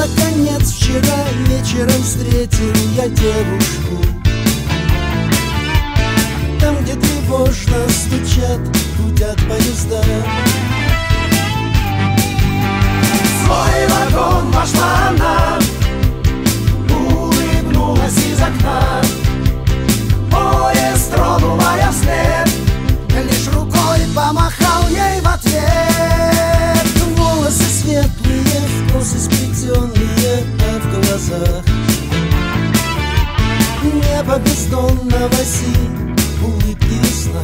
Наконец вчера вечером встретил я девушку. Там, где тревожно стучат, гудят поезда. Свой вагон вошла она Улыбнулась из окна. глазах Небо бездонно воси улыбки сна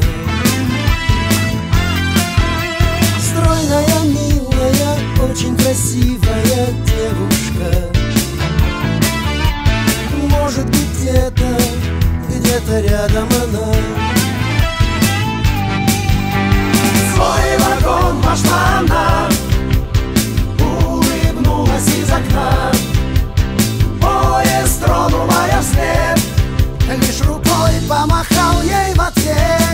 Стройная, милая, очень красивая девушка. Может быть где-то, где-то рядом она. Свой вагон вошла она Улыбнулась из окна тронула я вслед. Лишь рукой помахал ей в ответ.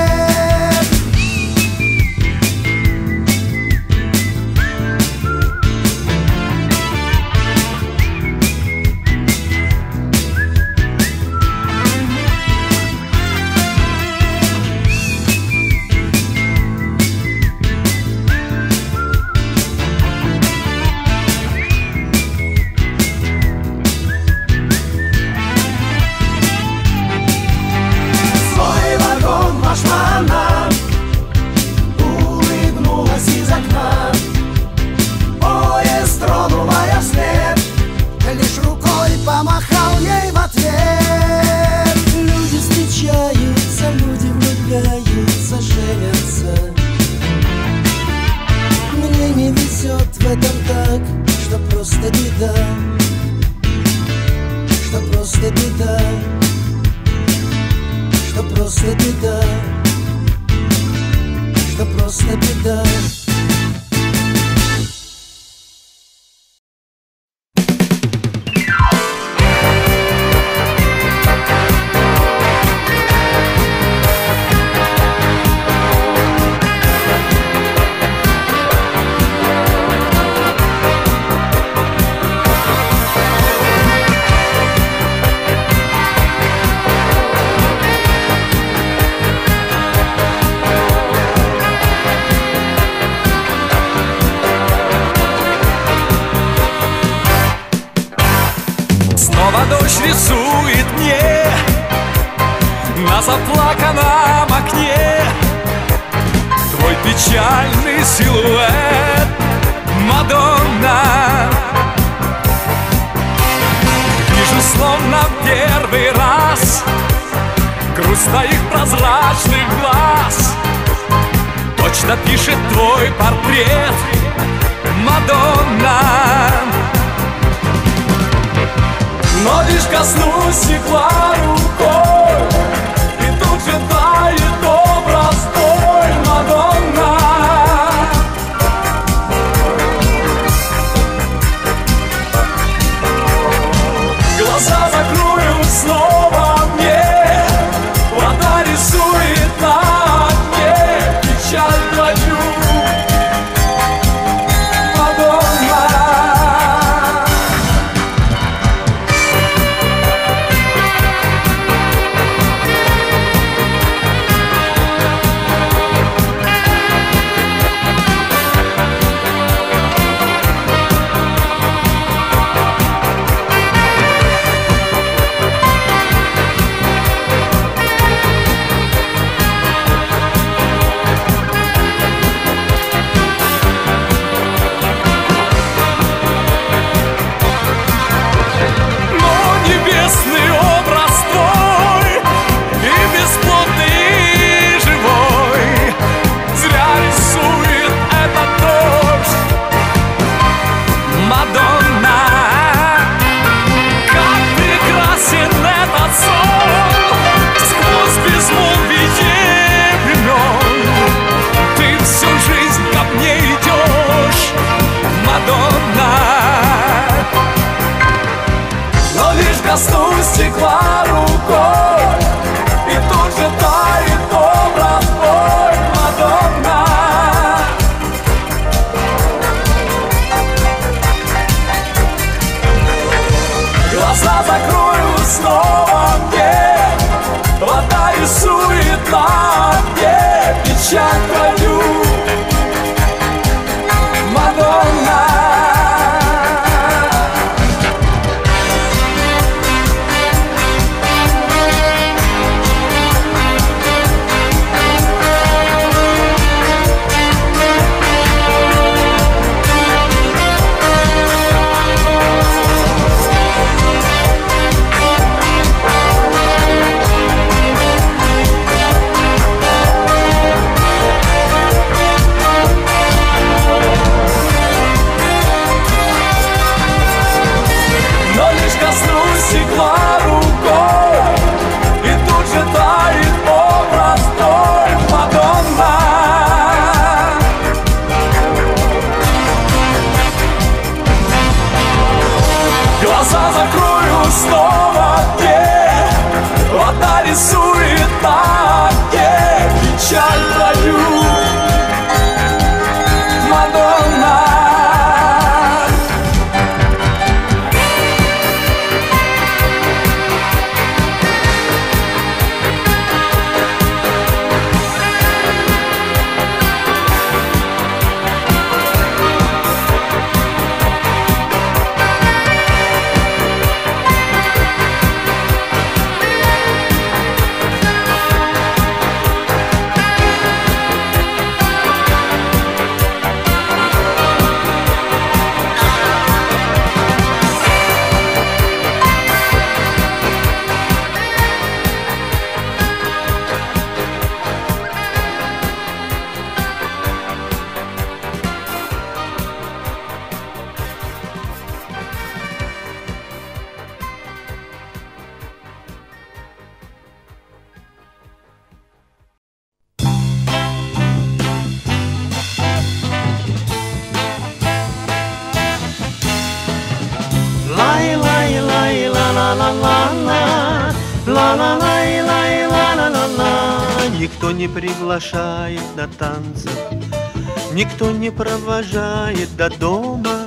Никто не провожает до дома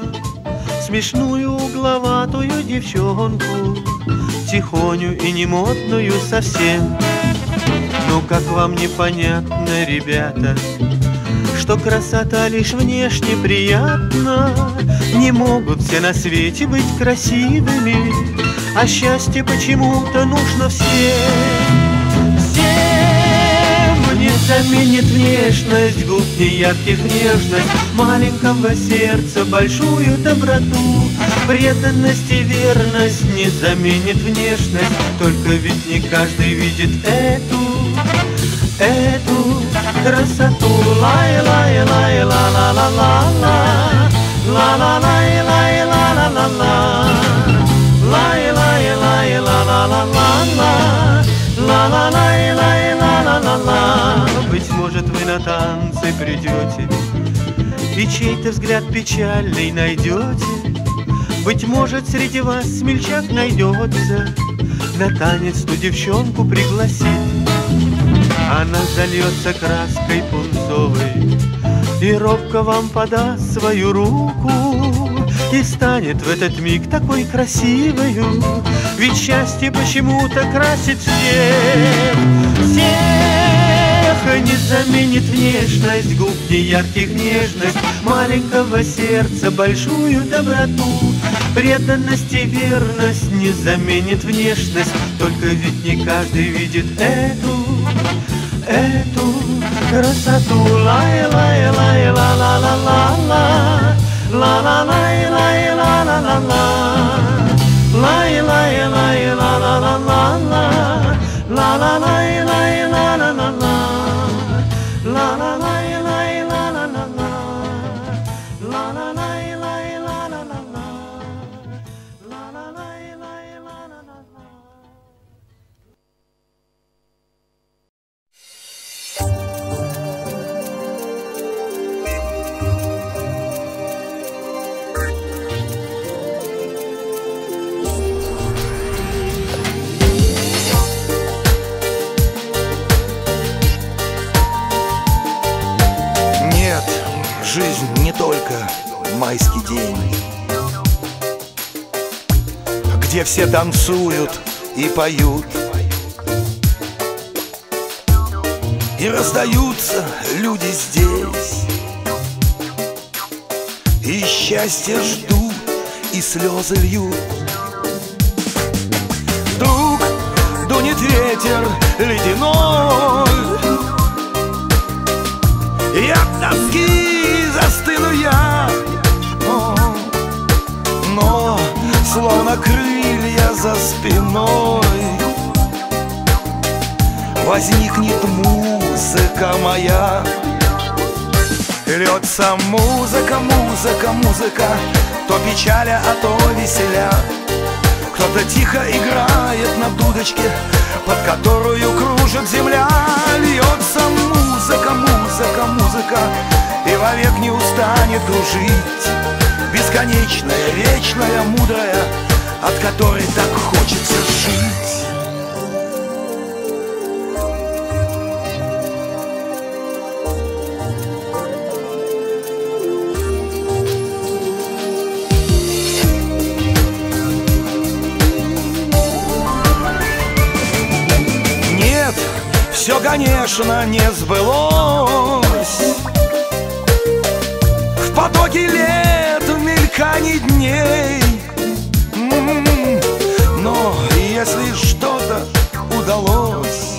Смешную угловатую девчонку Тихоню и немодную совсем. Ну как вам непонятно, ребята что красота лишь внешне приятна. Не могут все на свете быть красивыми А счастье почему-то нужно всем заменит внешность Губ неярких нежность. Маленького сердца большую доброту. Преданность и верность не заменит внешность. Только ведь не каждый видит эту эту красоту. Лай лай лай ла ла ла ла ла ла ла лай лай ла ла ла ла лай лай лай ла ла ла ла ла ла ла лай лай на танцы придете. И чей-то взгляд печальный найдете. Быть может среди вас смельчак найдется На танец ту девчонку пригласить она зальется краской пунцовой И робко вам подаст свою руку И станет в этот миг такой красивою Ведь счастье почему-то красит всех Всех не заменит внешность Губ неярких нежность Маленького сердца большую доброту. Преданность и верность не заменит внешность Только ведь не каждый видит эту эту красоту. Лай лай лай ла ла ла ла ла ла ла лай лай ла ла ла ла лай лай все танцуют и поют. И раздаются люди здесь. И счастье ждут, и слезы льют. Вдруг дунет ветер ледяной. И от тоски словно крылья за спиной. Возникнет музыка моя. Льется музыка, музыка, музыка. То печаля, а то веселя. Кто-то тихо играет на дудочке Под которую кружит земля. Льется музыка, музыка, музыка. И вовек не устанет кружить Бесконечная, вечная, мудрая От которой так хочется жить. Все, конечно, не сбылось. В потоке лет, мелькании дней. М-м-м. Но если что-то удалось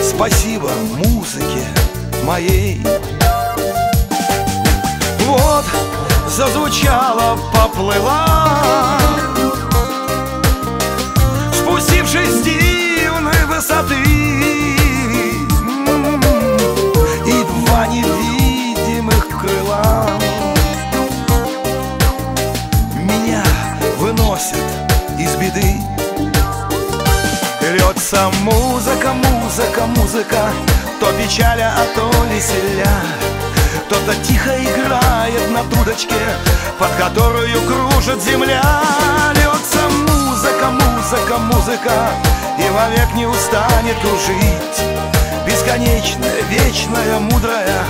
Спасибо музыке моей. Вот зазвучала, поплыла. Спустившись с дивной высоты беды Льется музыка, музыка, музыка То печаля, а то веселя кто-то тихо играет на дудочке, под которую кружит земля. Льется музыка, музыка, музыка, и вовек не устанет кружить. Бесконечная, вечная, мудрая,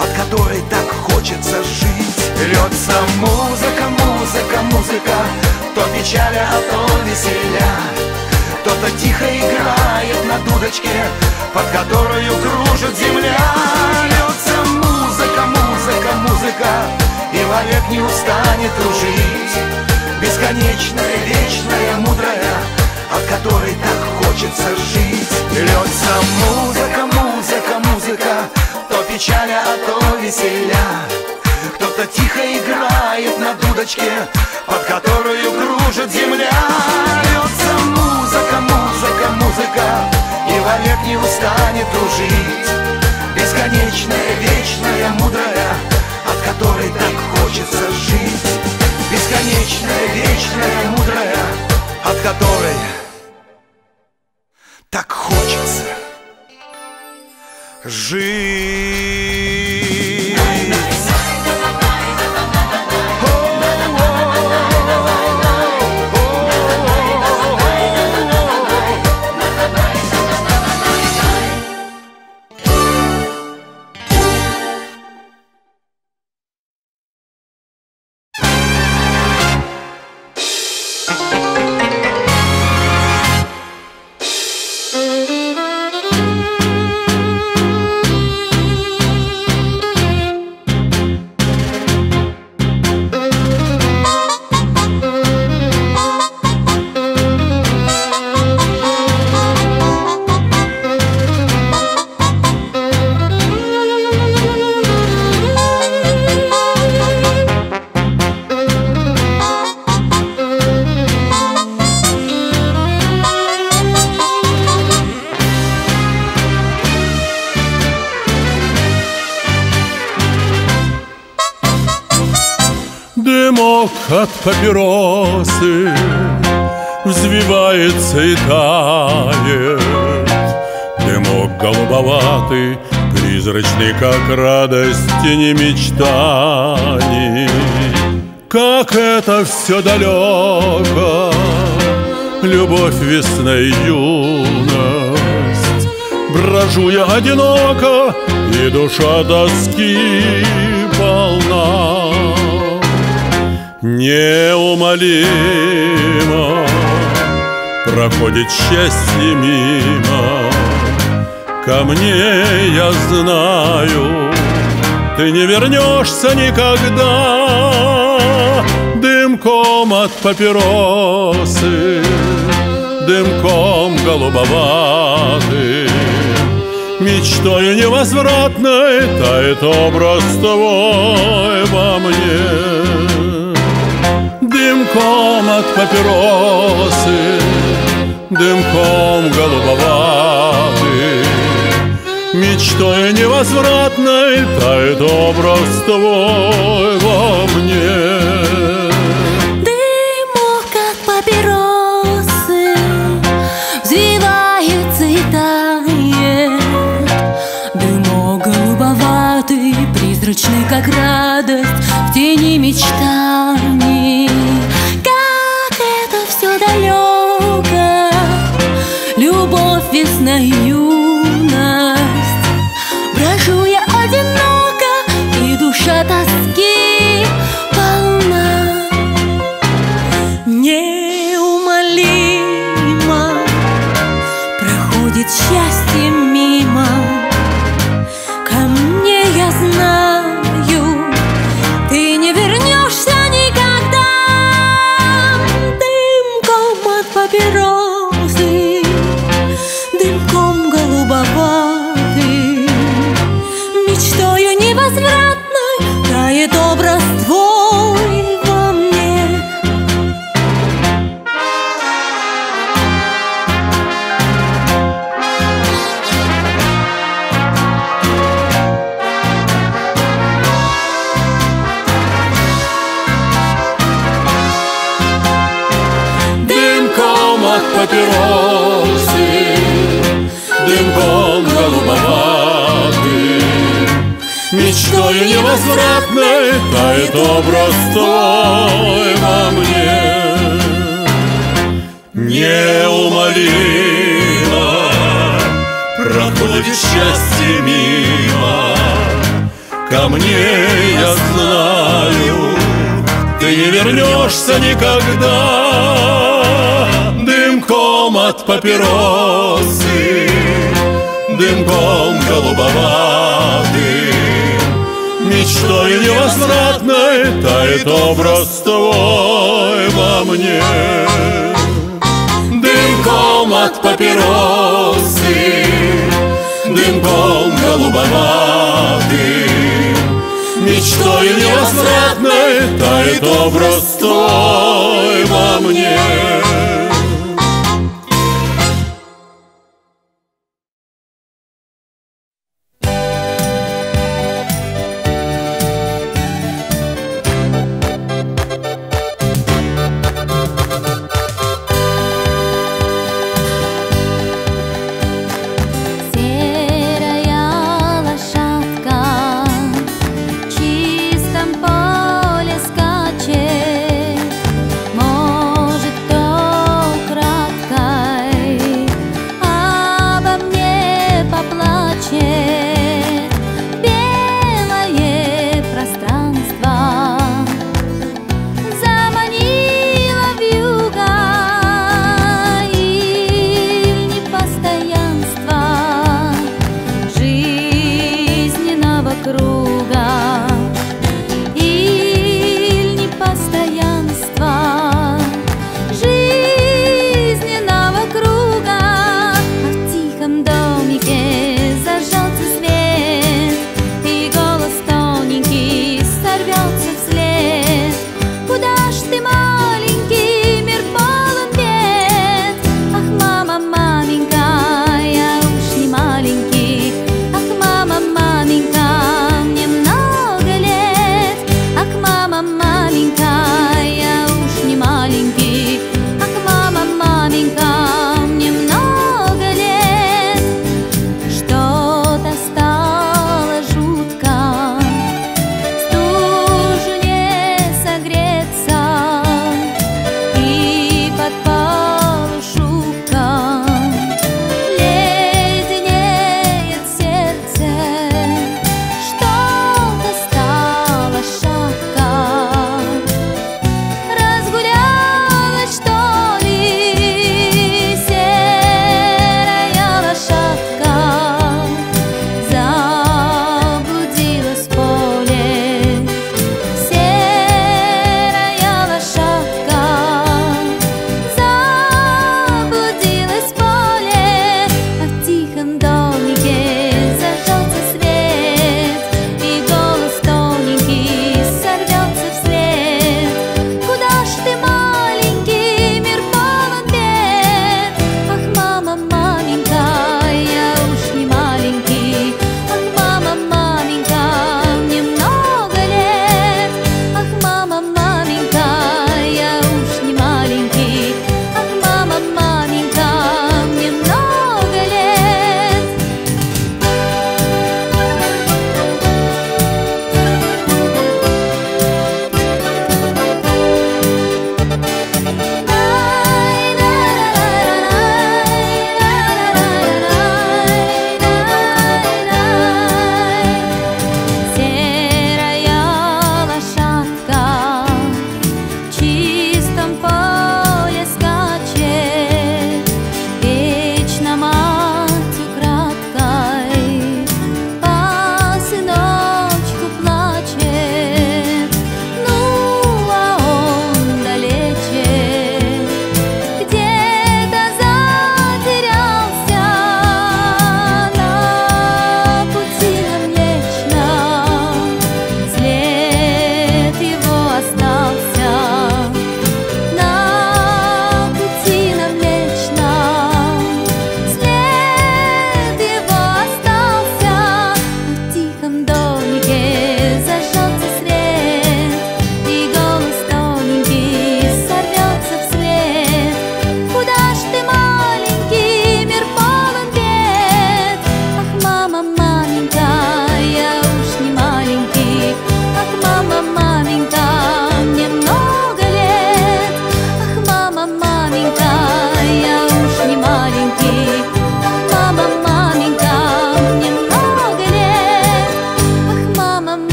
от которой так хочется жить. Льется музыка, музыка, музыка, то печаля, а то веселя. Кто-то тихо играет на дудочке, под которую кружит земля. Льется музыка, музыка, музыка, и вовек не устанет кружить. Бесконечная, вечная, мудрая, от которой так хочется жить. Льется музыка, музыка, музыка, то печаля, а то веселя. Кто-то тихо играет на дудочке, под которую кружит земля. Льется музыка, музыка, музыка, и вовек не устанет кружить. Бесконечная, вечная, мудрая, от которой так хочется жить. Бесконечная, вечная, мудрая, от которой так хочется жить. Не мечтаний Как это все далеко Любовь, весна и юность. Брожу я одиноко И душа тоски полна. Неумолимо Проходит счастье мимо. Ко мне, я знаю, ты не вернешься никогда. Дымком от папиросы, дымком голубоватым Мечтой невозвратной тает образ твой во мне. Дымком от папиросы, дымком голубоватый Мечтой невозвратной тает образ твой во мне. Призрачный, как радость в тени мечтаний. Как это все далеко Любовь, весна и папиросы, дымком голубоватым Мечтою невозвратной тает образ твой во мне. Неумолимо проходит счастье мимо. Ко мне я знаю, ты не вернешься никогда от папиросы, дымком голубоватым. Мечтой невозвратной тает образ твой во мне. Дымком от папиросы, дымком голубоватым. Мечтой невозвратной тает образ твой во мне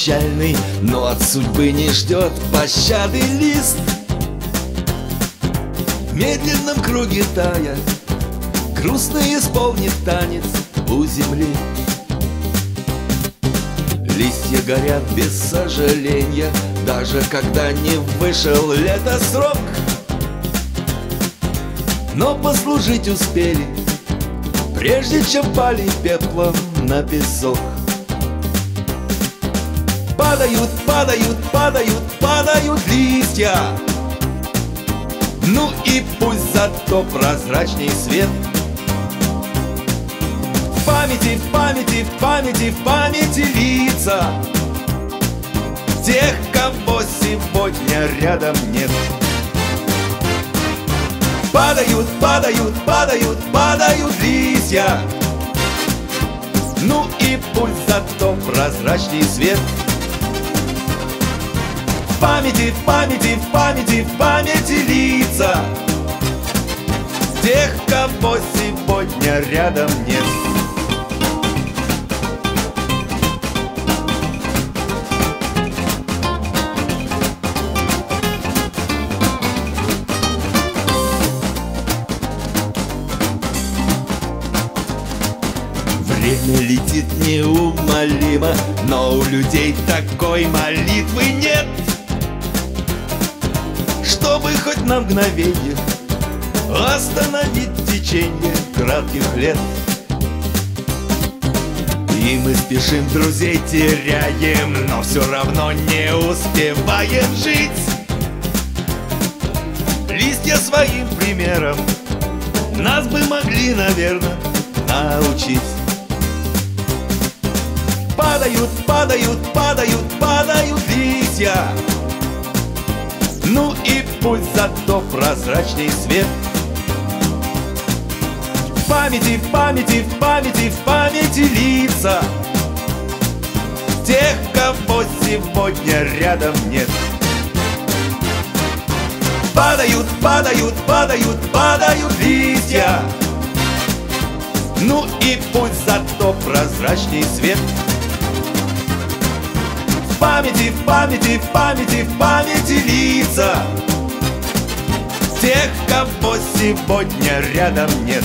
прощальный Но от судьбы не ждет пощады лист. В медленном круге тая Грустно исполнит танец у земли. Листья горят без сожаления Даже когда не вышел лето срок. Но послужить успели Прежде чем пали пеплом на песок Падают, падают, падают, падают листья. Ну и пусть зато прозрачней свет. В памяти, в памяти, в памяти, в памяти лица Тех, кого сегодня рядом нет. Падают, падают, падают, падают листья. Ну и пусть зато прозрачней свет В памяти, в памяти, в памяти, в памяти лица. Тех, кого сегодня рядом нет. Время летит неумолимо, но у людей такой молитвы нет, чтобы хоть на мгновение остановить течение кратких лет. И мы спешим, друзей теряем, но все равно не успеваем жить. Листья своим примером нас бы могли, наверное, научить. Падают, падают, падают, падают листья Ну и пусть зато прозрачней свет. В памяти, в памяти, в памяти, в памяти лица Тех, кого сегодня рядом нет. Падают, падают, падают, падают листья. Ну и пусть зато прозрачней свет памяти, в памяти, в памяти, в памяти лица. Тех, кого сегодня рядом нет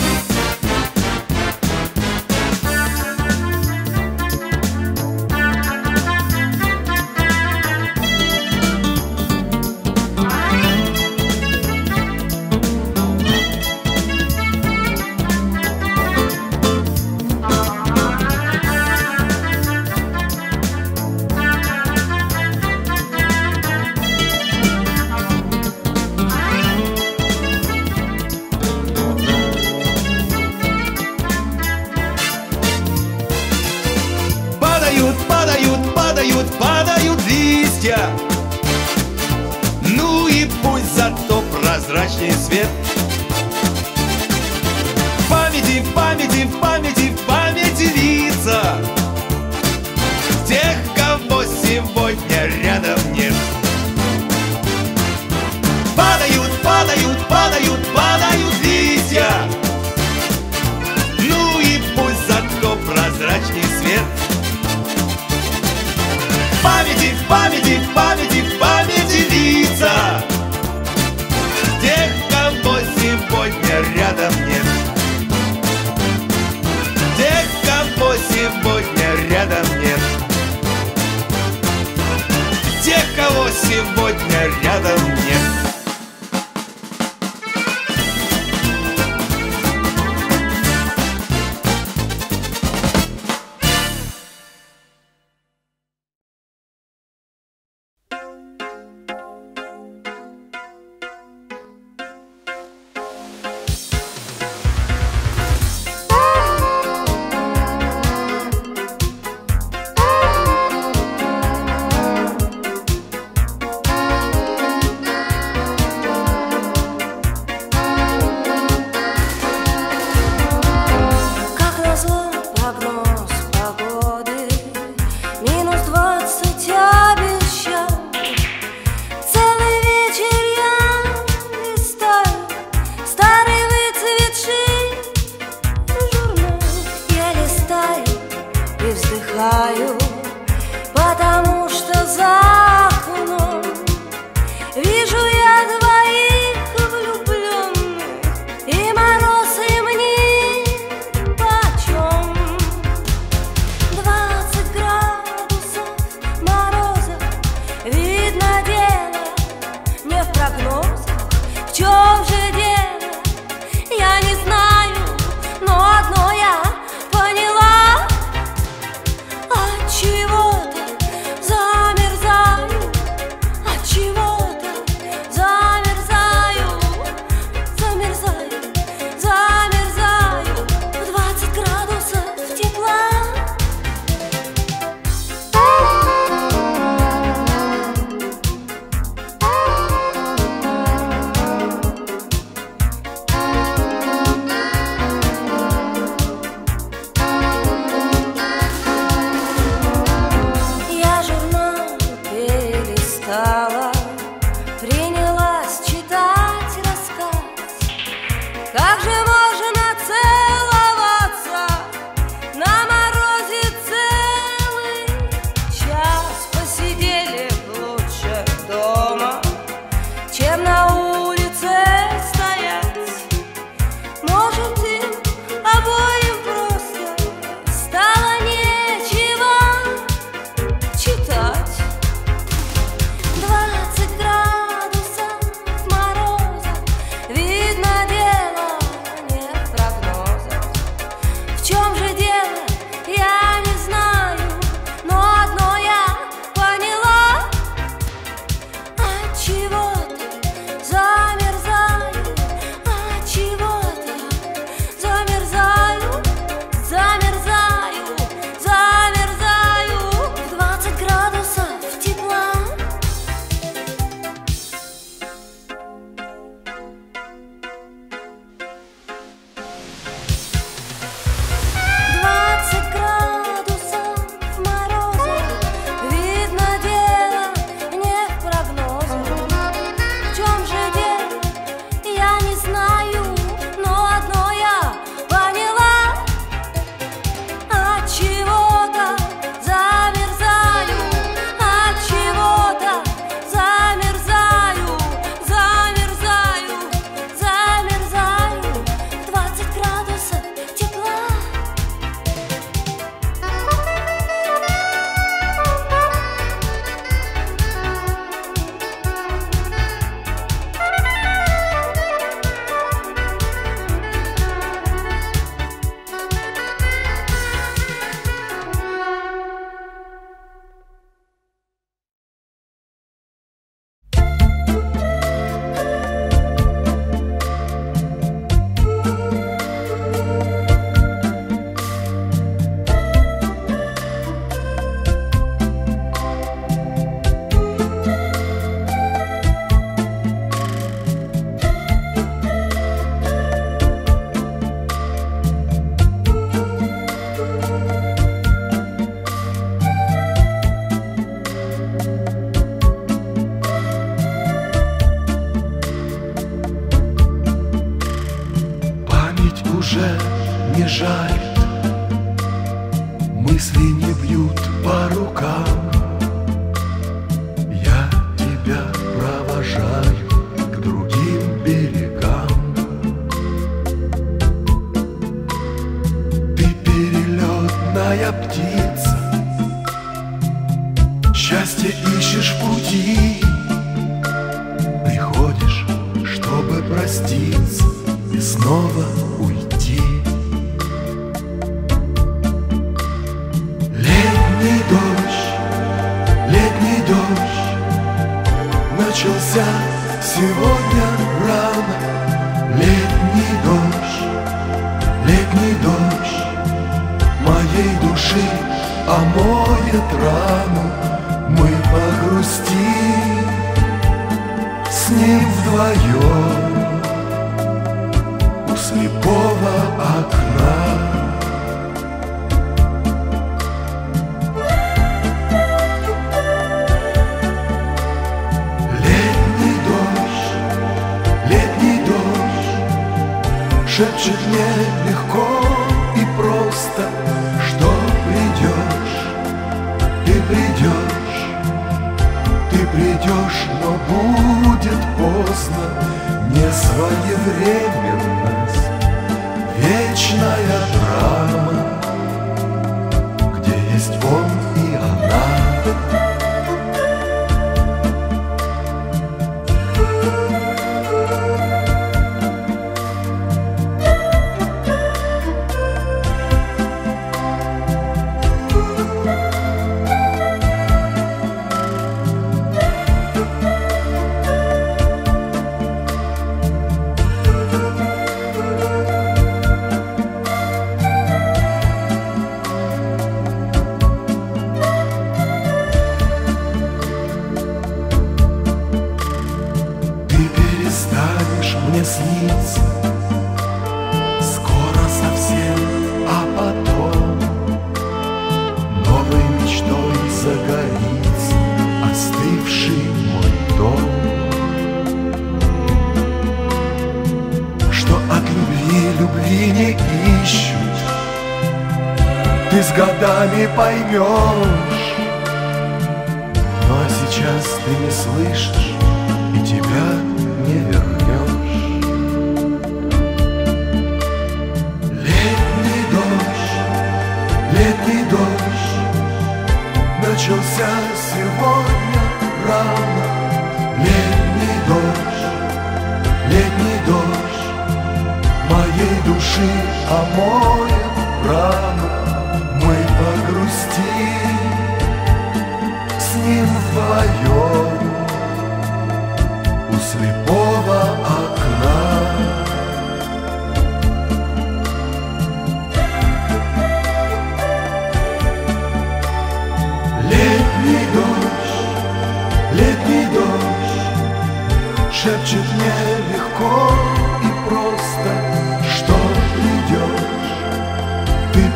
поймет.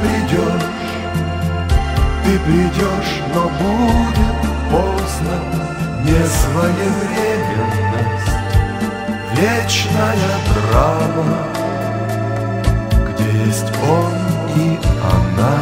придешь, ты придешь, но будет поздно, не своевременность, вечная драма, где есть он и она.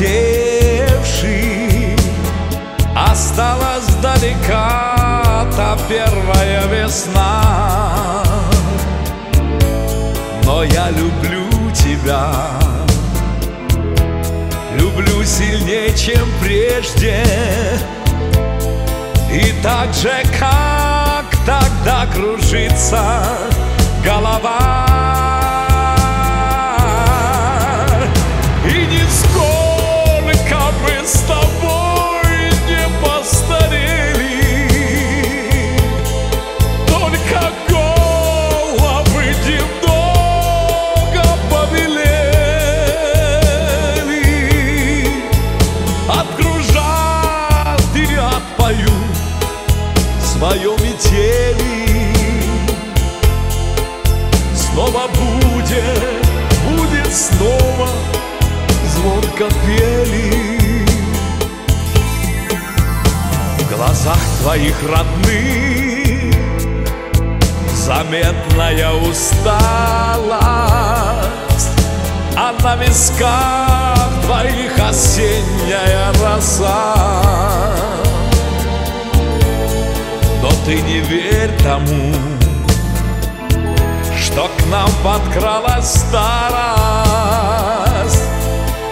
улетевший Осталась далека та первая весна. Но я люблю тебя. Люблю сильнее, чем прежде. И так же, как тогда кружится голова. своих родных. Заметная усталость А на висках твоих осенняя роса Но ты не верь тому Что к нам подкралась старость.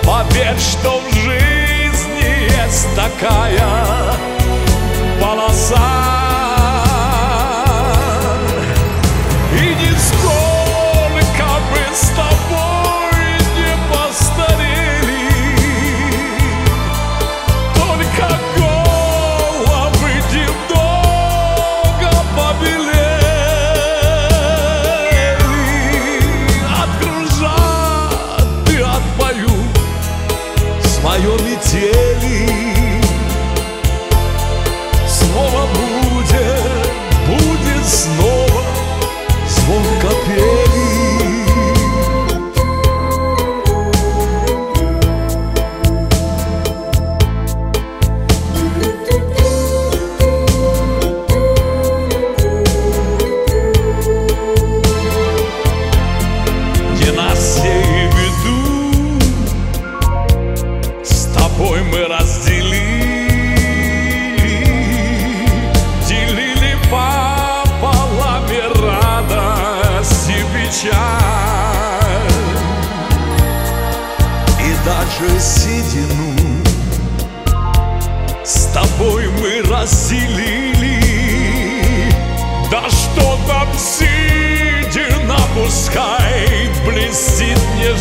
Поверь, что в жизни есть такая balançar.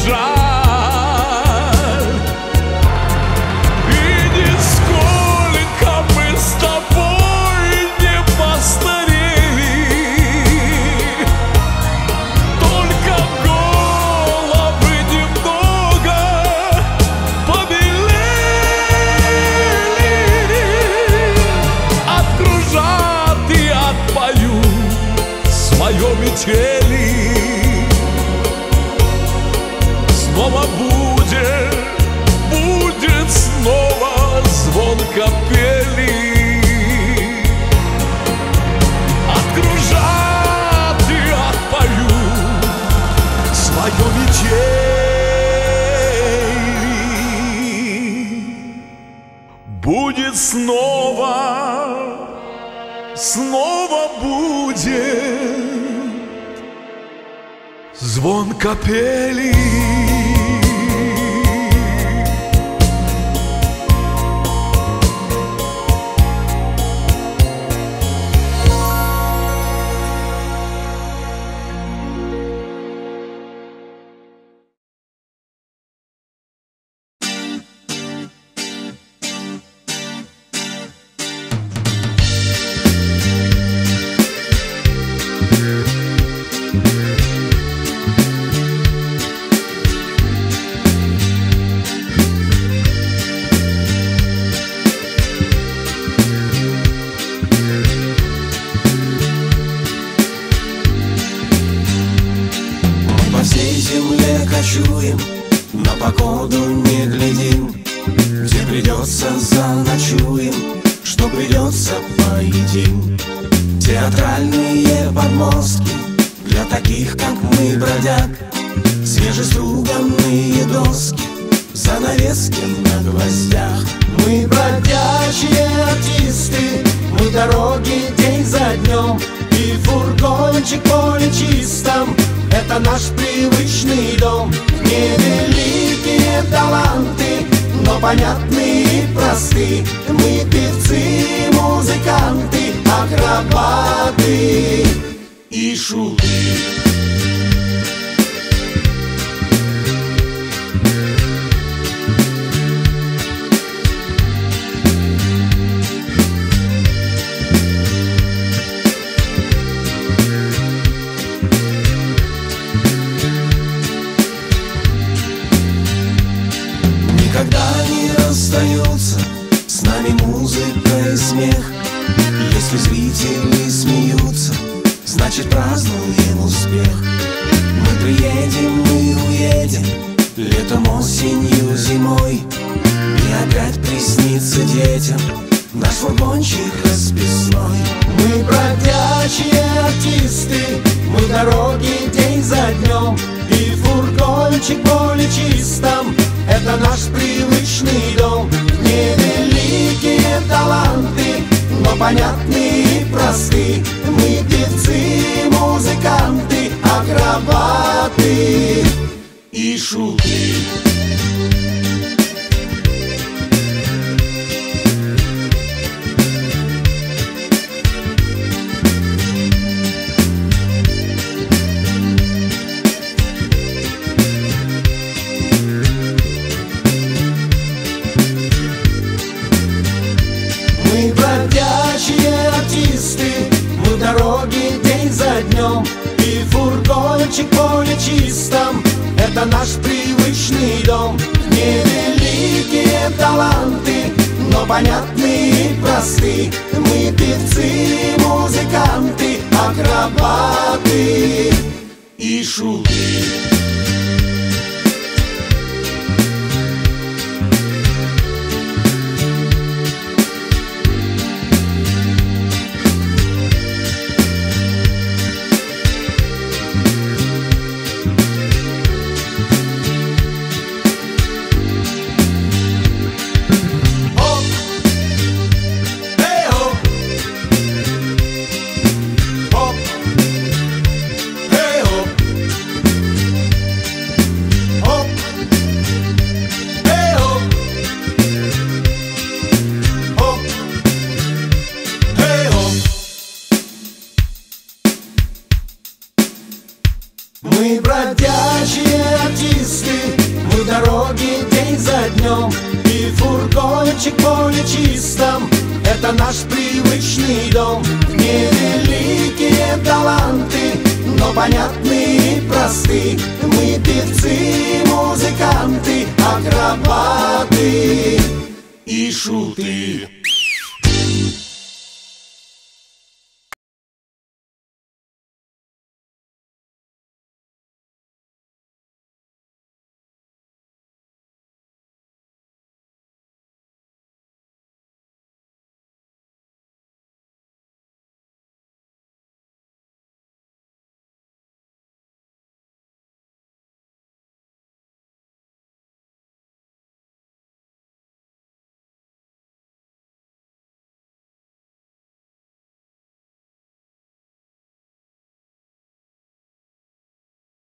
жаль. И нисколько мы с тобой не постарели, только головы немного побелели. От кружат и отпою свое метель. capelli привычный дом. Невеликие таланты, но понятны и просты. Мы певцы, музыканты, акробаты и шуты. Christian. Понятные и просты. Мы певцы, музыканты, акробаты и шуты